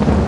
you.